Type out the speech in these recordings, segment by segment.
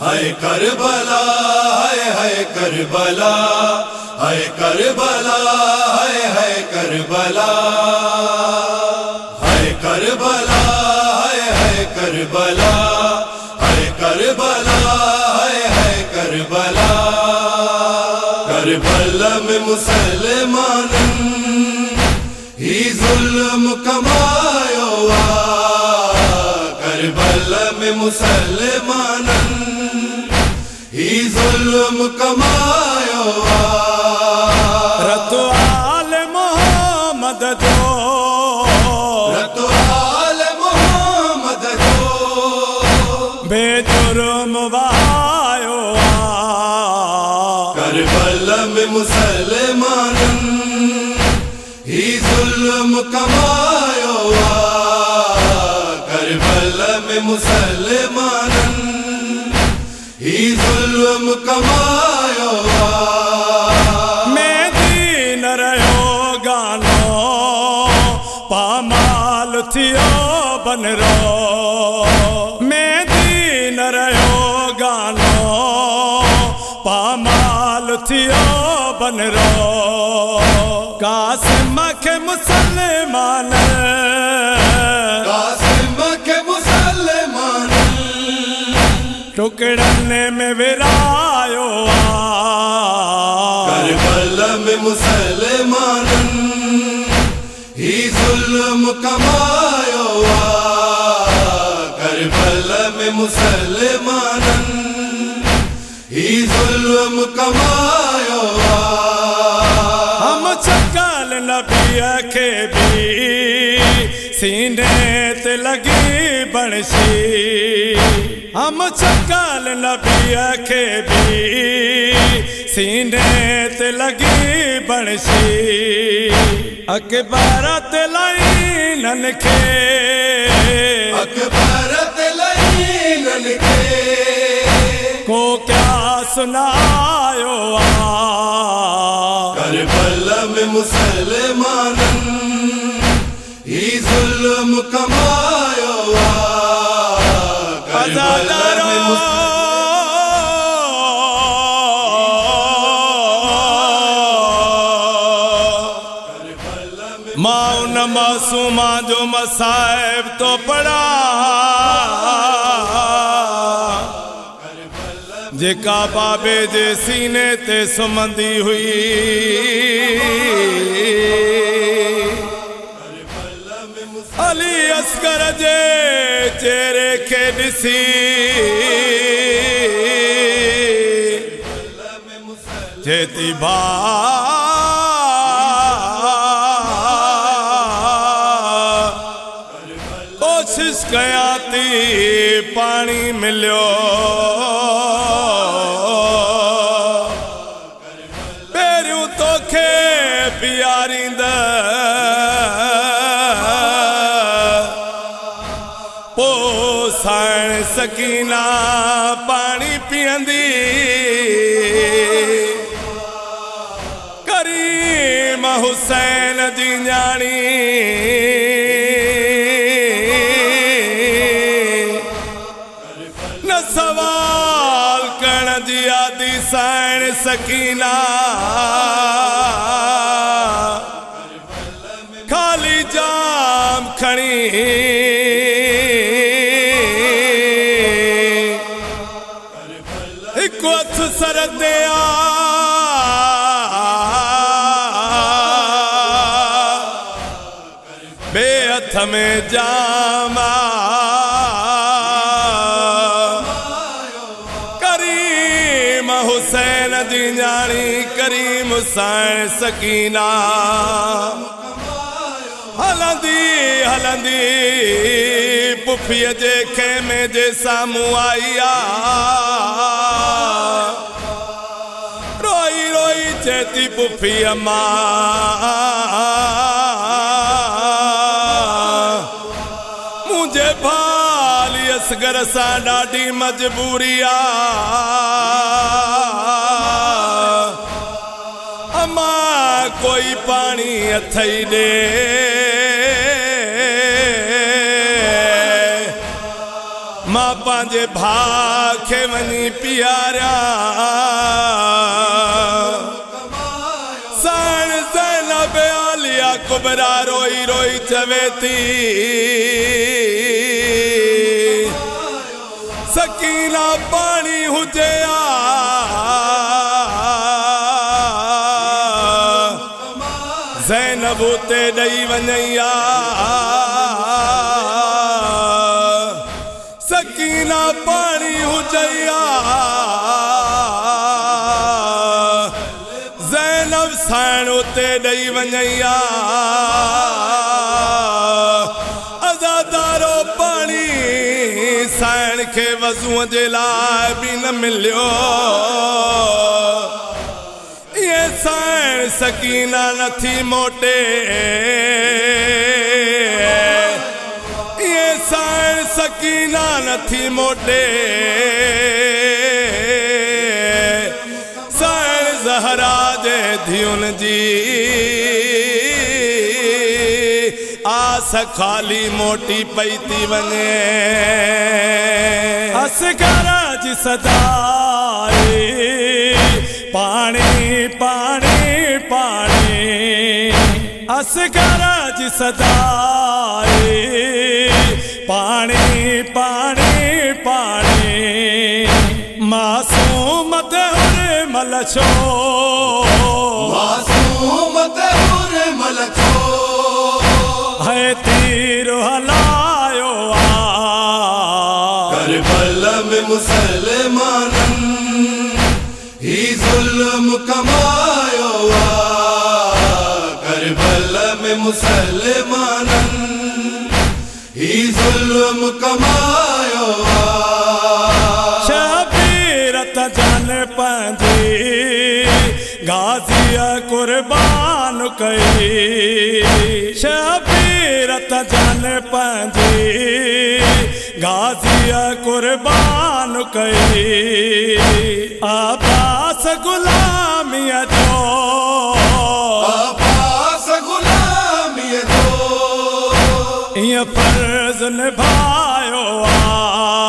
हाय Karbala, हाय हाय Karbala हाय करबला, हाय हाय करबला हाय करबला, हाय हाय करबला हाय करबला, हाय हाय करबला। करबला में मुसलमानन ही जुल्म कमायो करबला में मुसलमानन ही जुल्म कमायो रतवाल मोहम्मद जो रतवाल मोहम्मद जो बेजुर्म वायो करबला में मुसलमानन ही जुल्म कमायो करबला में मुसलमानन ही जुल्म कमायो। मैं दीन रहो गानो पामाल थियो बन रो। मैं दीन रहो गानो पामाल थियो बन रो। कासिम के मुसलमान। टुकड़ने में विरायो करबला में मुसलमानन ही जुल्म कमायो करबला में मुसलमानन ही जुल्म कमायो सीने ते लगी बनसी। हम चकल नबी के भी। सीने ते लगी बनसी। अकबर ते लाइन के अकबर तलैनन के को क्या सुनायो आ। करबला में मुसलमानन में मुस- माऊ न मासूमा जो मसाइब तो पड़ा जेका बाबे जे सीने ते सुमंदी हुई چهري کي ڏسي. جيتي ڀا ڪوشش ڪيان ٿي پاڻي مليو सकीना पाणी पीअंदी करीम हुसैन जी न्याणी न सवाल करण जी आदि साइण सकीना खाली जाम खणी बे हथ में जाम। करीम हुसैन जी न्याणी करीम हुसैन सकीना। हलंदी हलंदी पुफीअ जे खेमे जे साम्हूं आई روئي روئي چيتي پڦيءَ مان منهنجي ڀالي اسگر سان ڏاڍي مجبوري اما ڪوئي پاڻي اٿئي ڏي مان پنهنجي ڀاءُ کي وڃي پياريا ڪبرا روئي روئي چوي ٿي سڪينا پاڻي هجي زينب اتي ڏيئي وڃييا سڪينا پاڻي ڏيئي وڃييا ازادارو پاڻي سائڻ کي وزوءَ جي لاءِ به نه مليو يي سائڻ سڪينا نٿي موٽي يي سائڻ سڪينا نٿي موٽي آس خالي موٽي پئي ٿي وڃي. اسگر جي سدائين پاڻي پاڻي پاڻي. اسگر جي سدائين پاڻي मल छो मासूम ते उर्मल छो है तीर हलायो आ करबल में मुसलमानन ही जुल्म कमायो आ करबल में मुसलमानन ही जुल्म कमायो گازيءَ ڪربان ڪئي. شبير ته جن پنهنجي گازيءَ ڪربان ڪئي. آباس گلاميءَ جو. ائين فرض نڀايو آ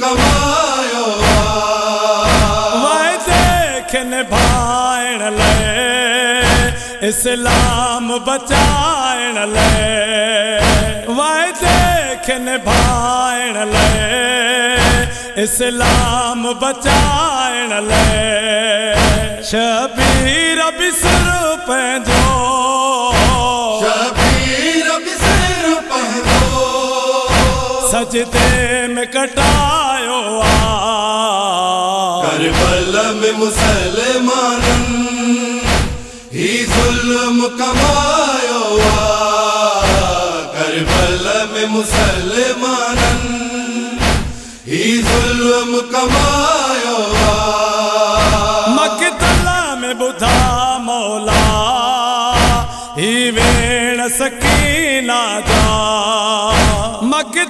ڪمايو ديکن ڀائڻ لي اسلام بچائڻ لي. وائي ديکن ڀائڻ لي اسلام بچائڻ لي. شبير بسر پنهنجو सजदे में कटायो आ करबल में मुसलमानन ही जुल्म कमायो आ करबल में मुसलमानन ही जुल्म कमायो आ मकतला में बुधा मौला ही वेण सकीना जा। मकतला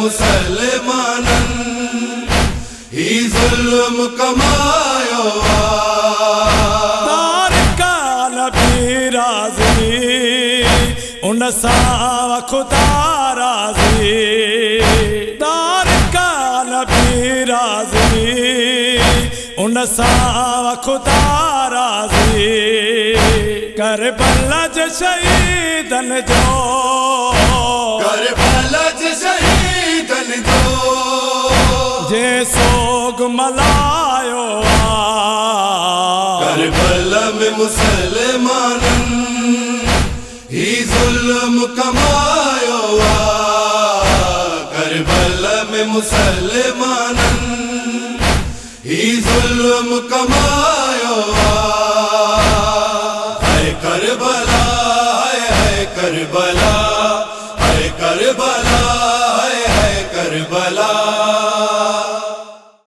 مسلمانن هي جلم ڪمايو آ. تارڪا نبي راضي ان سان خدا راضي. تارڪا نبي راضي ان سان خدا راضي. ڪر بلج شهيدن جو ڪربل ج मुसलमानन ही जुल्म कमायो करबल में मुसलमानन ही जुल्म ज़ुल्म